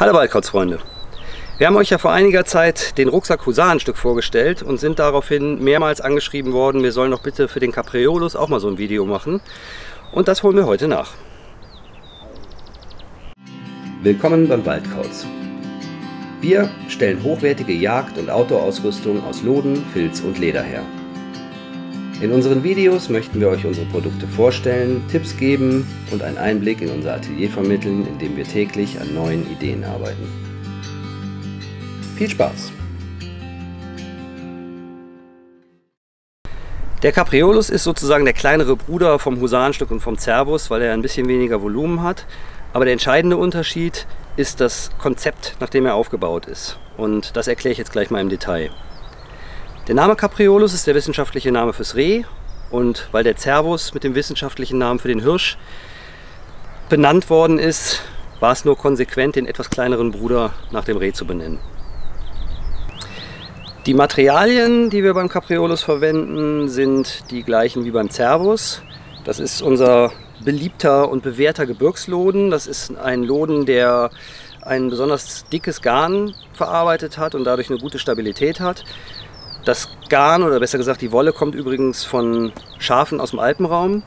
Hallo Waldkrautsfreunde! Wir haben euch ja vor einiger Zeit den Rucksack Husarenstück vorgestellt und sind daraufhin mehrmals angeschrieben worden, wir sollen doch bitte für den Capriolus auch mal so ein Video machen. Und das holen wir heute nach. Willkommen beim Waldkauz. Wir stellen hochwertige Jagd- und Outdoor-Ausrüstung aus Loden, Filz und Leder her. In unseren Videos möchten wir euch unsere Produkte vorstellen, Tipps geben und einen Einblick in unser Atelier vermitteln, in dem wir täglich an neuen Ideen arbeiten. Viel Spaß! Der Capriolus ist sozusagen der kleinere Bruder vom Husarenstück und vom Cervus, weil er ein bisschen weniger Volumen hat. Aber der entscheidende Unterschied ist das Konzept, nach dem er aufgebaut ist. Und das erkläre ich jetzt gleich mal im Detail. Der Name Capriolus ist der wissenschaftliche Name fürs Reh und weil der Cervus mit dem wissenschaftlichen Namen für den Hirsch benannt worden ist, war es nur konsequent, den etwas kleineren Bruder nach dem Reh zu benennen. Die Materialien, die wir beim Capriolus verwenden, sind die gleichen wie beim Cervus. Das ist unser beliebter und bewährter Gebirgsloden. Das ist ein Loden, der ein besonders dickes Garn verarbeitet hat und dadurch eine gute Stabilität hat. Das Garn oder besser gesagt die Wolle kommt übrigens von Schafen aus dem Alpenraum.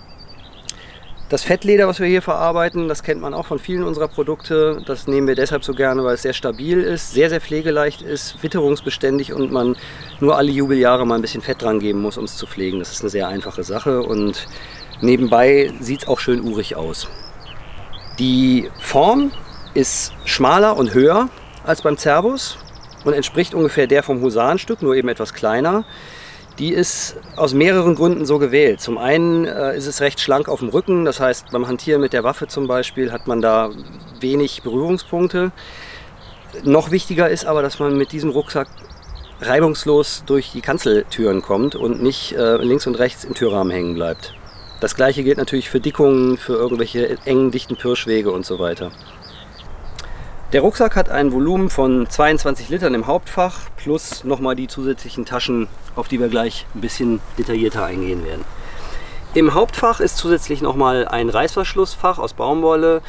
Das Fettleder, was wir hier verarbeiten, das kennt man auch von vielen unserer Produkte. Das nehmen wir deshalb so gerne, weil es sehr stabil ist, sehr, sehr pflegeleicht ist, witterungsbeständig und man nur alle Jubeljahre mal ein bisschen Fett dran geben muss, um es zu pflegen. Das ist eine sehr einfache Sache und nebenbei sieht es auch schön urig aus. Die Form ist schmaler und höher als beim Cervus und entspricht ungefähr der vom Husarenstück, nur eben etwas kleiner. Die ist aus mehreren Gründen so gewählt. Zum einen äh, ist es recht schlank auf dem Rücken, das heißt beim Hantieren mit der Waffe zum Beispiel hat man da wenig Berührungspunkte. Noch wichtiger ist aber, dass man mit diesem Rucksack reibungslos durch die Kanzeltüren kommt und nicht äh, links und rechts im Türrahmen hängen bleibt. Das gleiche gilt natürlich für Dickungen, für irgendwelche engen, dichten Pirschwege und so weiter. Der Rucksack hat ein Volumen von 22 Litern im Hauptfach plus nochmal die zusätzlichen Taschen, auf die wir gleich ein bisschen detaillierter eingehen werden. Im Hauptfach ist zusätzlich nochmal ein Reißverschlussfach aus Baumwolle,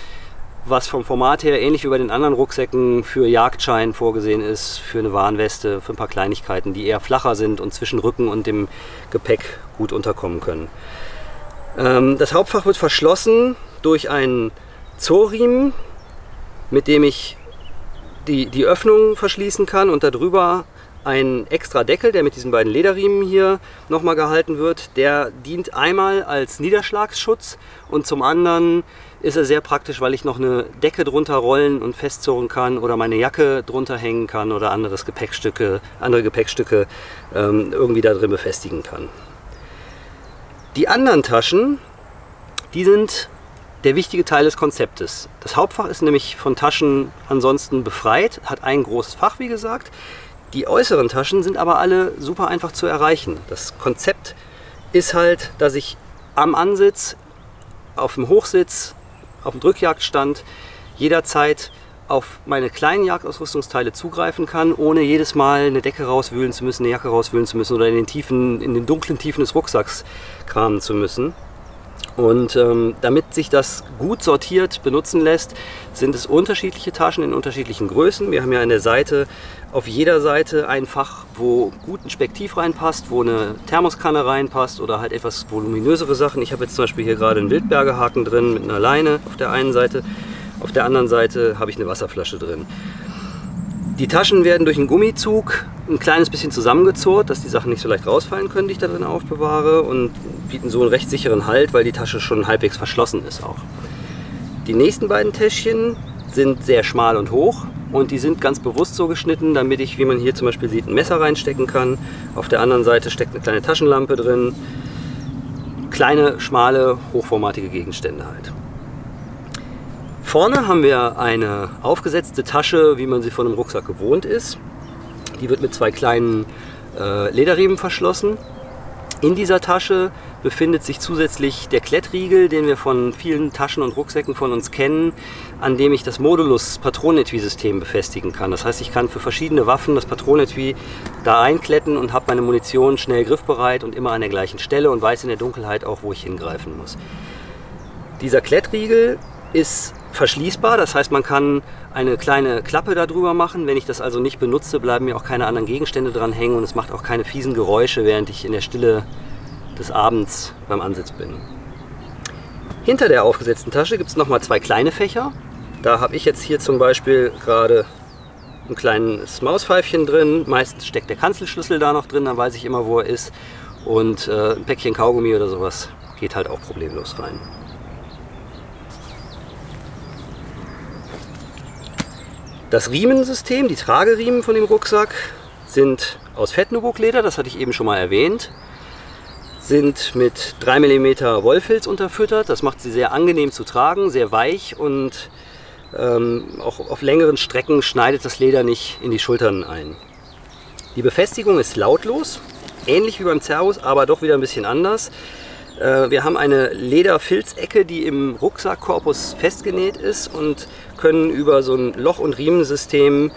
was vom Format her ähnlich wie bei den anderen Rucksäcken für Jagdschein vorgesehen ist, für eine Warnweste, für ein paar Kleinigkeiten, die eher flacher sind und zwischen Rücken und dem Gepäck gut unterkommen können. Ähm, das Hauptfach wird verschlossen durch einen Zollriemen, mit dem ich die, die Öffnung verschließen kann und darüber ein extra Deckel, der mit diesen beiden Lederriemen hier nochmal gehalten wird. Der dient einmal als Niederschlagsschutz und zum anderen ist er sehr praktisch, weil ich noch eine Decke drunter rollen und festzurren kann oder meine Jacke drunter hängen kann oder anderes Gepäckstücke, andere Gepäckstücke ähm, irgendwie da drin befestigen kann. Die anderen Taschen, die sind der wichtige Teil des Konzeptes. Das Hauptfach ist nämlich von Taschen ansonsten befreit, hat ein großes Fach, wie gesagt. Die äußeren Taschen sind aber alle super einfach zu erreichen. Das Konzept ist halt, dass ich am Ansitz, auf dem Hochsitz, auf dem Drückjagdstand jederzeit auf meine kleinen Jagdausrüstungsteile zugreifen kann, ohne jedes Mal eine Decke rauswühlen zu müssen, eine Jacke rauswühlen zu müssen oder in den, Tiefen, in den dunklen Tiefen des Rucksacks kramen zu müssen. Und ähm, damit sich das gut sortiert benutzen lässt, sind es unterschiedliche Taschen in unterschiedlichen Größen. Wir haben ja an der Seite auf jeder Seite ein Fach, wo gut ein Spektiv reinpasst, wo eine Thermoskanne reinpasst oder halt etwas voluminösere Sachen. Ich habe jetzt zum Beispiel hier gerade einen Wildbergerhaken drin mit einer Leine auf der einen Seite. Auf der anderen Seite habe ich eine Wasserflasche drin. Die Taschen werden durch einen Gummizug ein kleines bisschen zusammengezurrt, dass die Sachen nicht so leicht rausfallen können, die ich da drin aufbewahre und bieten so einen recht sicheren Halt, weil die Tasche schon halbwegs verschlossen ist auch. Die nächsten beiden Täschchen sind sehr schmal und hoch und die sind ganz bewusst so geschnitten, damit ich, wie man hier zum Beispiel sieht, ein Messer reinstecken kann. Auf der anderen Seite steckt eine kleine Taschenlampe drin. Kleine, schmale, hochformatige Gegenstände halt. Vorne haben wir eine aufgesetzte Tasche, wie man sie von einem Rucksack gewohnt ist. Die wird mit zwei kleinen äh, Lederriemen verschlossen. In dieser Tasche befindet sich zusätzlich der Klettriegel, den wir von vielen Taschen und Rucksäcken von uns kennen, an dem ich das Modulus Patronetui-System befestigen kann. Das heißt, ich kann für verschiedene Waffen das Patronetui da einkletten und habe meine Munition schnell griffbereit und immer an der gleichen Stelle und weiß in der Dunkelheit auch, wo ich hingreifen muss. Dieser Klettriegel ist verschließbar, das heißt man kann eine kleine Klappe darüber machen. Wenn ich das also nicht benutze, bleiben mir auch keine anderen Gegenstände dran hängen und es macht auch keine fiesen Geräusche, während ich in der Stille des Abends beim Ansitz bin. Hinter der aufgesetzten Tasche gibt es nochmal zwei kleine Fächer. Da habe ich jetzt hier zum Beispiel gerade ein kleines Mauspfeifchen drin. Meistens steckt der Kanzelschlüssel da noch drin, dann weiß ich immer, wo er ist. Und äh, ein Päckchen Kaugummi oder sowas geht halt auch problemlos rein. Das Riemensystem, die Trageriemen von dem Rucksack, sind aus Fettnubuck-Leder, das hatte ich eben schon mal erwähnt. Sind mit 3 mm Wollfilz unterfüttert. Das macht sie sehr angenehm zu tragen, sehr weich und ähm, auch auf längeren Strecken schneidet das Leder nicht in die Schultern ein. Die Befestigung ist lautlos, ähnlich wie beim Zervus, aber doch wieder ein bisschen anders. Äh, wir haben eine Lederfilzecke, die im Rucksackkorpus festgenäht ist und können über so ein Loch- und Riemensystem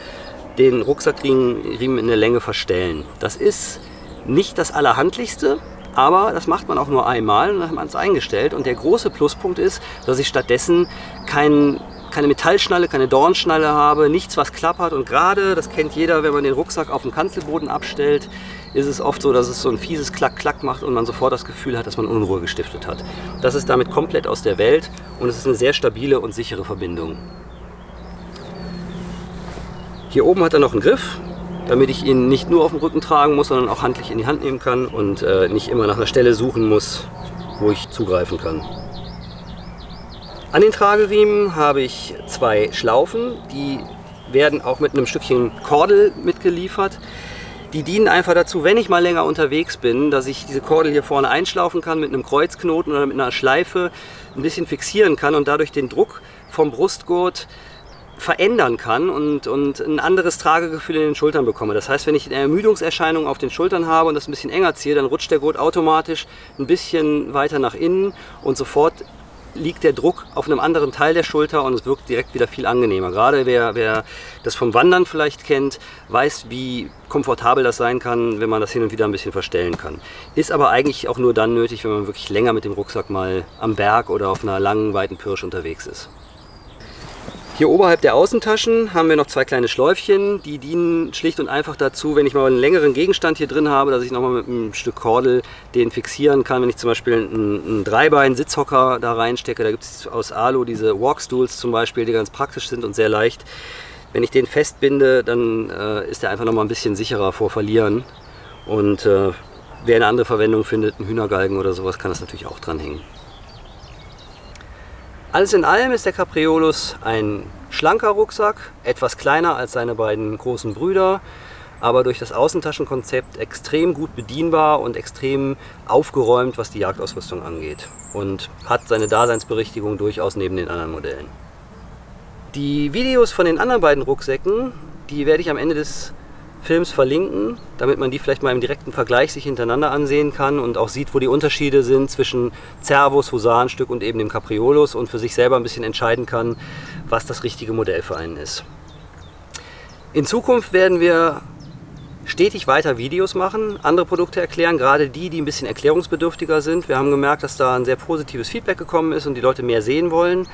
den Rucksackriemen in der Länge verstellen. Das ist nicht das Allerhandlichste, aber das macht man auch nur einmal und dann hat man es eingestellt. Und der große Pluspunkt ist, dass ich stattdessen keinen keine Metallschnalle, keine Dornschnalle habe, nichts was klappert und gerade, das kennt jeder, wenn man den Rucksack auf dem Kanzelboden abstellt, ist es oft so, dass es so ein fieses Klack-Klack macht und man sofort das Gefühl hat, dass man Unruhe gestiftet hat. Das ist damit komplett aus der Welt und es ist eine sehr stabile und sichere Verbindung. Hier oben hat er noch einen Griff, damit ich ihn nicht nur auf dem Rücken tragen muss, sondern auch handlich in die Hand nehmen kann und äh, nicht immer nach einer Stelle suchen muss, wo ich zugreifen kann. An den Trageriemen habe ich zwei Schlaufen, die werden auch mit einem Stückchen Kordel mitgeliefert. Die dienen einfach dazu, wenn ich mal länger unterwegs bin, dass ich diese Kordel hier vorne einschlaufen kann mit einem Kreuzknoten oder mit einer Schleife ein bisschen fixieren kann und dadurch den Druck vom Brustgurt verändern kann und, und ein anderes Tragegefühl in den Schultern bekomme. Das heißt, wenn ich eine Ermüdungserscheinung auf den Schultern habe und das ein bisschen enger ziehe, dann rutscht der Gurt automatisch ein bisschen weiter nach innen und sofort liegt der Druck auf einem anderen Teil der Schulter und es wirkt direkt wieder viel angenehmer. Gerade wer, wer das vom Wandern vielleicht kennt, weiß, wie komfortabel das sein kann, wenn man das hin und wieder ein bisschen verstellen kann. Ist aber eigentlich auch nur dann nötig, wenn man wirklich länger mit dem Rucksack mal am Berg oder auf einer langen, weiten Pirsch unterwegs ist. Hier oberhalb der Außentaschen haben wir noch zwei kleine Schläufchen, die dienen schlicht und einfach dazu, wenn ich mal einen längeren Gegenstand hier drin habe, dass ich nochmal mit einem Stück Kordel den fixieren kann. Wenn ich zum Beispiel einen, einen Dreibein-Sitzhocker da reinstecke, da gibt es aus Alu diese Walkstools zum Beispiel, die ganz praktisch sind und sehr leicht. Wenn ich den festbinde, dann äh, ist der einfach nochmal ein bisschen sicherer vor Verlieren. Und äh, wer eine andere Verwendung findet, einen Hühnergalgen oder sowas, kann das natürlich auch dranhängen. Alles in allem ist der Capriolus ein schlanker Rucksack, etwas kleiner als seine beiden großen Brüder, aber durch das Außentaschenkonzept extrem gut bedienbar und extrem aufgeräumt, was die Jagdausrüstung angeht und hat seine Daseinsberechtigung durchaus neben den anderen Modellen. Die Videos von den anderen beiden Rucksäcken, die werde ich am Ende des Films verlinken, damit man die vielleicht mal im direkten Vergleich sich hintereinander ansehen kann und auch sieht, wo die Unterschiede sind zwischen Cervus, Husarenstück und eben dem Capriolus und für sich selber ein bisschen entscheiden kann, was das richtige Modell für einen ist. In Zukunft werden wir stetig weiter Videos machen, andere Produkte erklären, gerade die, die ein bisschen erklärungsbedürftiger sind. Wir haben gemerkt, dass da ein sehr positives Feedback gekommen ist und die Leute mehr sehen wollen.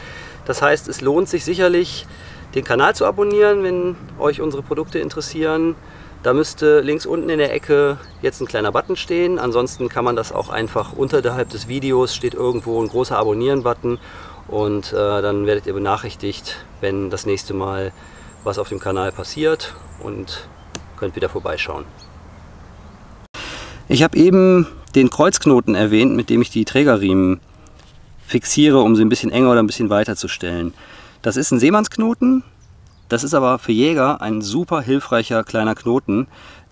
Das heißt, es lohnt sich sicherlich, den Kanal zu abonnieren, wenn euch unsere Produkte interessieren. Da müsste links unten in der Ecke jetzt ein kleiner Button stehen. Ansonsten kann man das auch einfach unterhalb des Videos steht irgendwo ein großer Abonnieren-Button und äh, dann werdet ihr benachrichtigt, wenn das nächste Mal was auf dem Kanal passiert und könnt wieder vorbeischauen. Ich habe eben den Kreuzknoten erwähnt, mit dem ich die Trägerriemen fixiere, um sie ein bisschen enger oder ein bisschen weiter zu stellen. Das ist ein Seemannsknoten, das ist aber für Jäger ein super hilfreicher kleiner Knoten,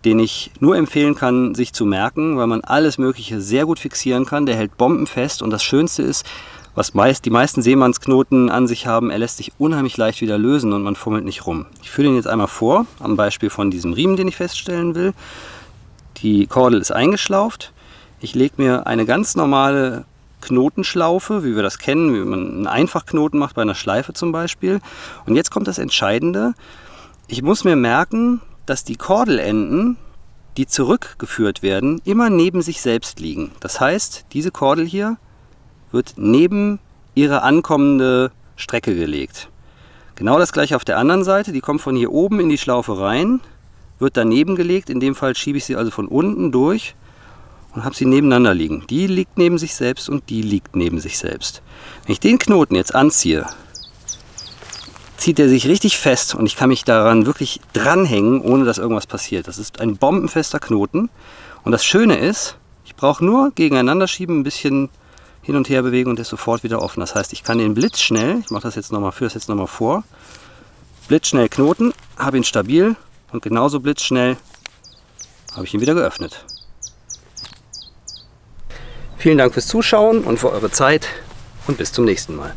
den ich nur empfehlen kann, sich zu merken, weil man alles Mögliche sehr gut fixieren kann. Der hält bombenfest und das Schönste ist, was meist, die meisten Seemannsknoten an sich haben, er lässt sich unheimlich leicht wieder lösen und man fummelt nicht rum. Ich führe den jetzt einmal vor, am Beispiel von diesem Riemen, den ich feststellen will. Die Kordel ist eingeschlauft. Ich lege mir eine ganz normale Knotenschlaufe, wie wir das kennen, wie man einen Einfachknoten macht bei einer Schleife zum Beispiel. Und jetzt kommt das Entscheidende. Ich muss mir merken, dass die Kordelenden, die zurückgeführt werden, immer neben sich selbst liegen. Das heißt, diese Kordel hier wird neben ihre ankommende Strecke gelegt. Genau das gleiche auf der anderen Seite. Die kommt von hier oben in die Schlaufe rein, wird daneben gelegt. In dem Fall schiebe ich sie also von unten durch und habe sie nebeneinander liegen. Die liegt neben sich selbst und die liegt neben sich selbst. Wenn ich den Knoten jetzt anziehe, zieht er sich richtig fest und ich kann mich daran wirklich dranhängen, ohne dass irgendwas passiert. Das ist ein bombenfester Knoten. Und das Schöne ist, ich brauche nur gegeneinander schieben, ein bisschen hin und her bewegen und der ist sofort wieder offen. Das heißt, ich kann den blitzschnell, ich mache das jetzt nochmal, führe das jetzt nochmal vor, blitzschnell knoten, habe ihn stabil und genauso blitzschnell habe ich ihn wieder geöffnet. Vielen Dank fürs Zuschauen und für eure Zeit und bis zum nächsten Mal.